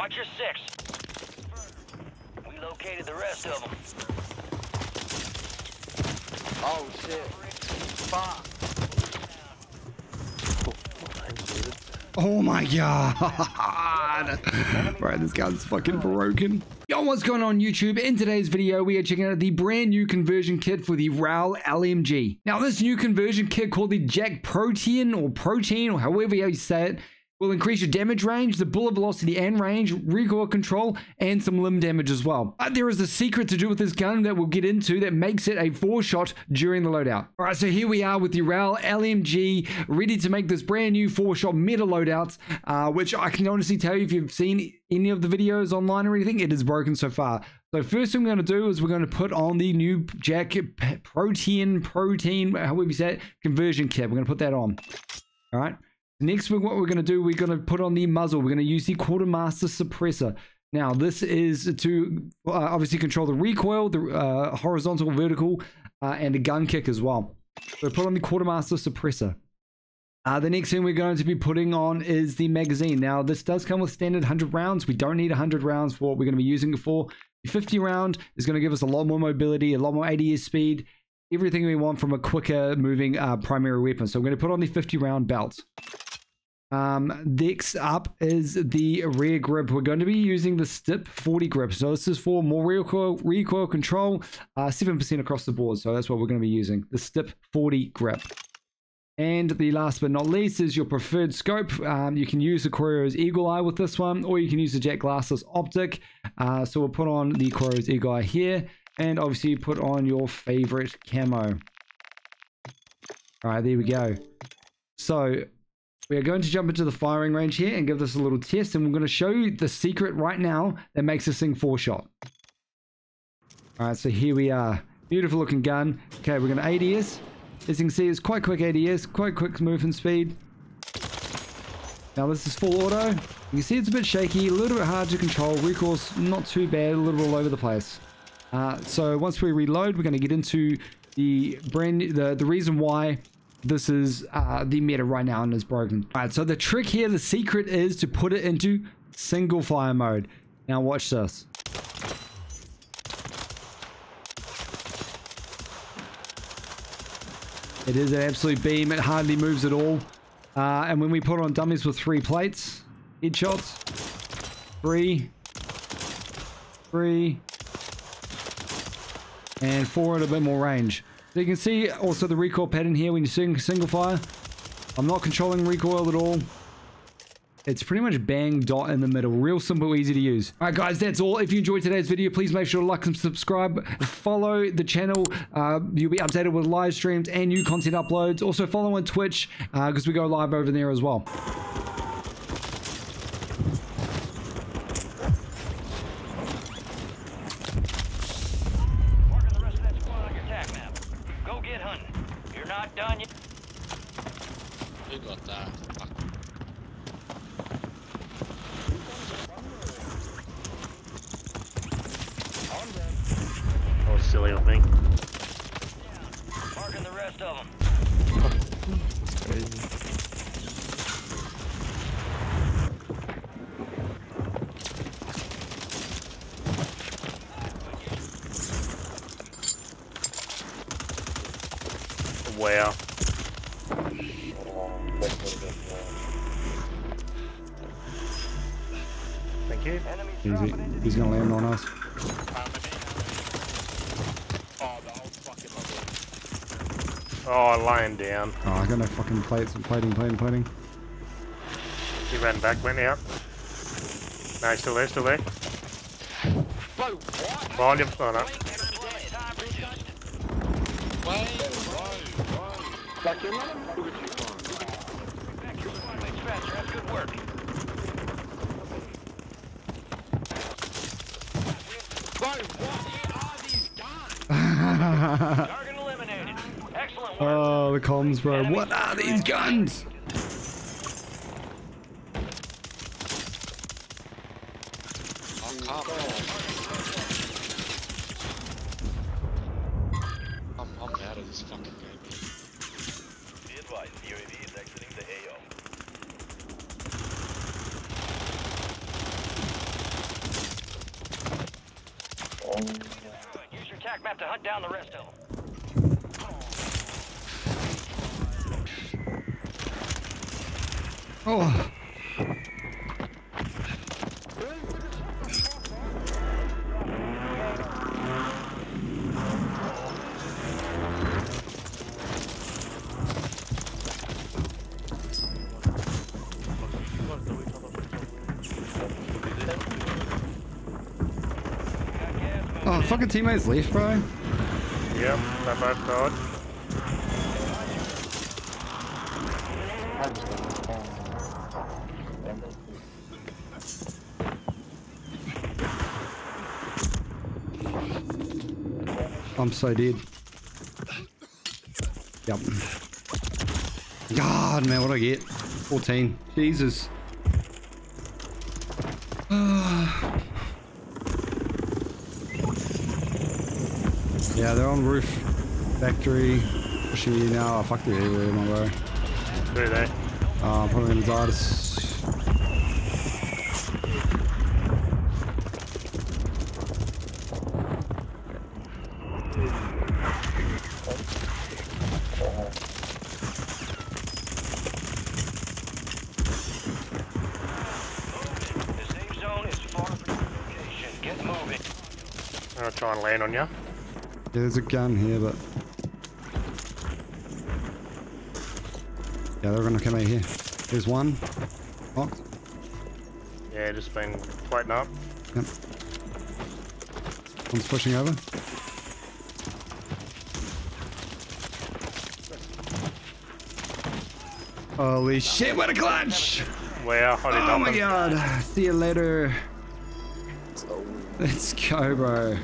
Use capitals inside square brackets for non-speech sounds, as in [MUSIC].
Watch your six. We located the rest of them. Oh shit. Fuck. Oh my god. [LAUGHS] right, this guy's fucking broken. Yo, what's going on YouTube? In today's video, we are checking out the brand new conversion kit for the RAAL LMG. Now, this new conversion kit called the JAK Protean or Protein or however you say it will increase your damage range, the bullet velocity and range, recoil control, and some limb damage as well. But there is a secret to do with this gun that we'll get into that makes it a four shot during the loadout. All right, so here we are with the RAAL LMG, ready to make this brand new four shot meta loadout, uh, which I can honestly tell you if you've seen any of the videos online or anything, it is broken so far. So first thing we're going to do is we're going to put on the new JAK Protean, Protein, however you say it, conversion kit. We're going to put that on. All right. Next, what we're going to do, we're going to put on the muzzle. We're going to use the quartermaster suppressor. Now, this is to uh, obviously control the recoil, the uh, horizontal, vertical, uh, and the gun kick as well. So put on the quartermaster suppressor. Uh, the next thing we're going to be putting on is the magazine. Now, this does come with standard 100 rounds. We don't need 100 rounds for what we're going to be using it for. The 50 round is going to give us a lot more mobility, a lot more ADS speed, everything we want from a quicker moving uh, primary weapon. So I'm going to put on the 50 round belt. Um, next up is the rear grip. We're going to be using the STIP 40 grip. So this is for more recoil, recoil control, 7% uh, across the board. So that's what we're going to be using, the STIP 40 grip. And the last but not least is your preferred scope. Um, you can use the Corio Eagleseye with this one, or you can use the JAK Glassless Optic. Uh, so we'll put on the Corio Eagleseye here, and obviously put on your favorite camo. All right, there we go. So we are going to jump into the firing range here and give this a little test. And we're going to show you the secret right now that makes this thing four shot. All right, so here we are. Beautiful looking gun. Okay, we're going to ADS. As you can see, it's quite quick ADS, quite quick movement speed. Now this is full auto. You can see it's a bit shaky, a little bit hard to control. Recoil's not too bad, a little all over the place. Uh, so once we reload, we're going to get into the brand the the reason why this is uh, the meta right now and is broken. All right, so the trick here, the secret is to put it into single fire mode. Now watch this. It is an absolute beam. It hardly moves at all. Uh, and when we put on dummies with three plates, headshots, three, three, and four at a bit more range. So you can see also the recoil pattern here when you're seeing single fire. I'm not controlling recoil at all. It's pretty much bang dot in the middle. Real simple, easy to use. All right, guys, that's all. If you enjoyed today's video, please make sure to like and subscribe. Follow the channel. Uh, you'll be updated with live streams and new content uploads. Also, follow on Twitch because uh, we go live over there as well. Silly of me. Marking the rest of them. That's crazy. Wow. Thank you. Easy. He's gonna land on us. Oh, lying down. Oh, I got no fucking plates. Plating, plating, plating. He ran back, went out. No, he's still there, still there. Behind him. Oh, no. Good work. Bro, what are these guys? Oh, the comms, bro. What are these guns? I'm, I'm out of this fucking game advised, UAV is exiting the AO. Good. Use your TAC map to hunt down the rest of. Oh. Oh, fucking teammates left, bro. Yep, they both died. I'm so dead. Yep. God, man, what I get? 14. Jesus. [SIGHS] Ah. Yeah, they're on roof. Factory. Pushing you now. Oh, fuck the area, my bro. Do they? Uh, probably gonna die to... The safe zone is far from your location. Get moving. I'm gonna try and land on you. There's a gun here, but... Yeah, they're gonna come out here. There's one. Oh, Yeah, just been plating up. yep. One's pushing over. Holy shit, what a clutch! Wow, Oh my god. See you later. Let's go, bro.